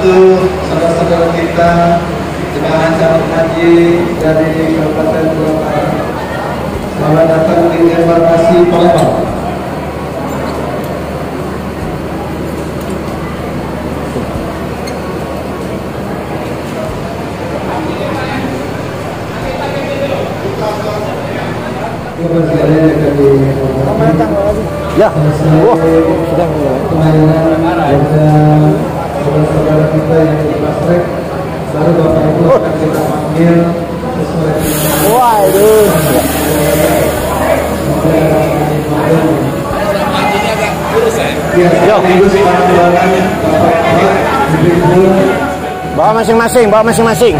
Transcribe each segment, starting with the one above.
membantu saudara-saudara kita jemaah calon haji dari Kabupaten Purwakarta. Selamat datang di embarkasi Palembang. Ya. Wah, pelayanan dan saudara-saudara kita yang di Pasrek baru Bapak Ibu akan kita panggil sesuai dengan Waduh. Ya, Bawa masing-masing, bawa masing-masing.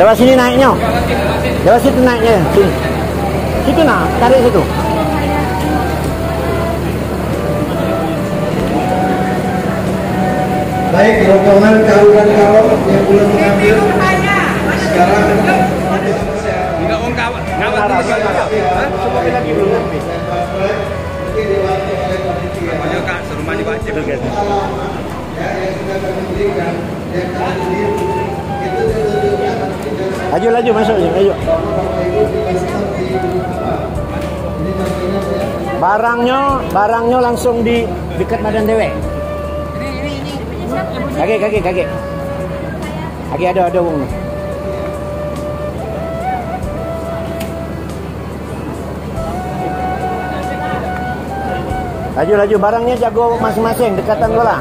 Lewat sini naiknya. Lewat situ naiknya. Sini. Situ nak, tarik situ. Baik, rombongan kau dan kau yang belum mengambil sekarang Enggak orang kawan, kawan itu Mungkin dibantu oleh panitia. Ayo kak, serumah diwajib. ya, yang sudah kami berikan yang kami sendiri itu ditunjukkan tidak Laju, laju, masuk. Di di ya. Barangnya, barangnya langsung di dekat badan dewe. Kaki, kaki, kaki. Kaki ada, ada wong. Laju, laju. Barangnya jago masing-masing. Dekatan bola.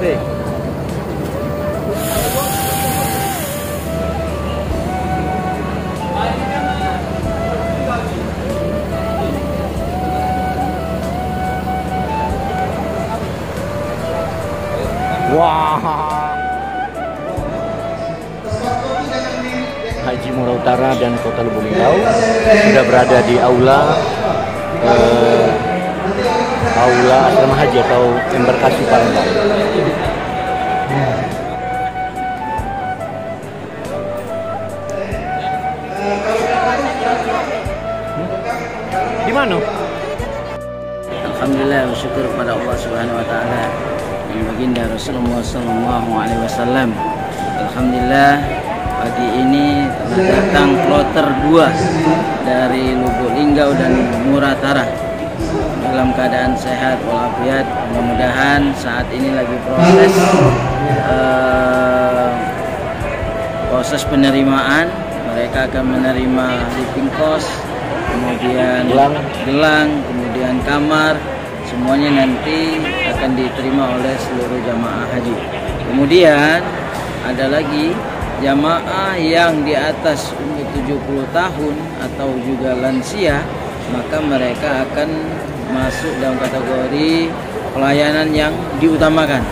Haji Mura Utara dan Kota Lubuk Linggau sudah berada di aula eh, aula asrama haji atau embarkasi Palembang. Di mana? Alhamdulillah bersyukur kepada Allah Subhanahu wa taala yang baginda Rasulullah sallallahu alaihi wasallam. Alhamdulillah pagi ini datang kloter 2 dari Lubuk Linggau dan Muratara dalam keadaan sehat walafiat. Mudah-mudahan saat ini lagi proses eh, proses penerimaan. Mereka akan menerima living cost, kemudian Gelang. gelang, kemudian kamar, semuanya nanti akan diterima oleh seluruh jamaah haji. Kemudian ada lagi jamaah yang di atas umur 70 tahun atau juga lansia, maka mereka akan masuk dalam kategori pelayanan yang diutamakan.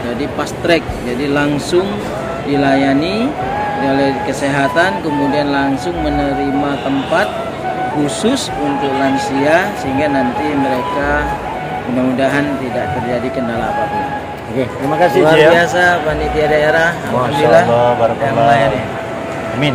Jadi fast track, jadi langsung dilayani oleh kesehatan, kemudian langsung menerima tempat khusus untuk lansia sehingga nanti mereka mudah-mudahan tidak terjadi kendala apa pun. Oke, terima kasih Luar ya. biasa panitia daerah, Masya alhamdulillah Allah, yang barakallah. melayani. Amin.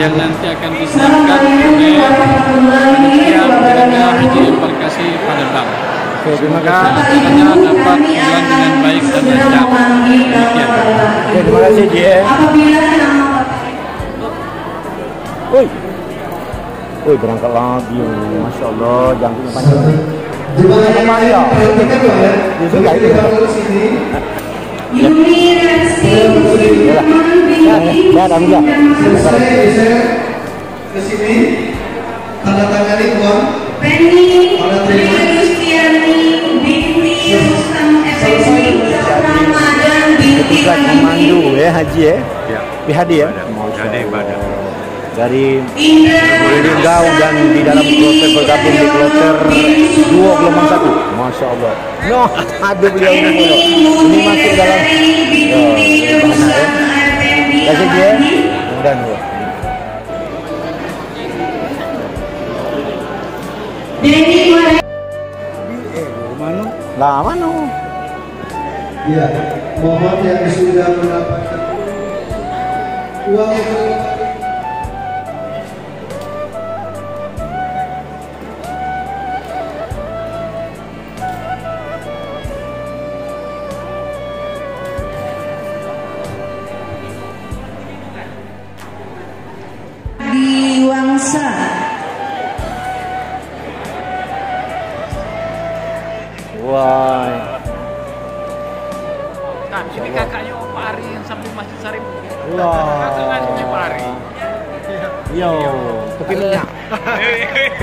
Yang nanti akan diserahkan oleh panitia penyelenggara haji embarkasi Palembang. Oke, terima Semoga kasih. acaranya dapat berjalan dengan baik dan lancar. Demikian. Terima kasih Ji. ya. Woi. Woi, berangkat lagi. Masya Allah, jangkung panjang. Apa ya? Ya sudah itu. Ya, ya, dah, dah, dah. ke sini tanda tangani uang Penny? Kristiani binti Rustam FSI Ramadan binti pemandu ya haji ya. Ya. PHD ya. Dari Indra Linggau dan di dalam kloter bergabung di kloter 2 gelombang 1 Masya Allah No, ada beliau ini masuk dalam Ya, ini mana ya Kasih dia. Dan ya Denny Wahid Lama no ya mohon yang sudah mendapatkan uang itu Wangsa Wah Nah, ini kakaknya Pak Ari yang samping Masjid Sarif. Wah Kakak ngasuhnya Pak Ari. Yo.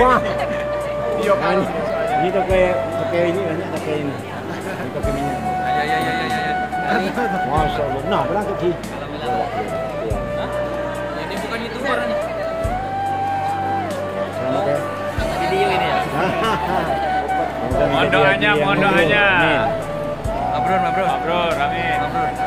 Wah. Iya, Pak. Ari. Ini topi Topi ini banyak topi ini. Ini topi minyak. Ya, ya, ya, ya, ya. ya. Masya Allah. Nah berangkat sih Mohon doanya, mohon doanya. Mabrur, mabrur. Mabrur, amin. Mabrur.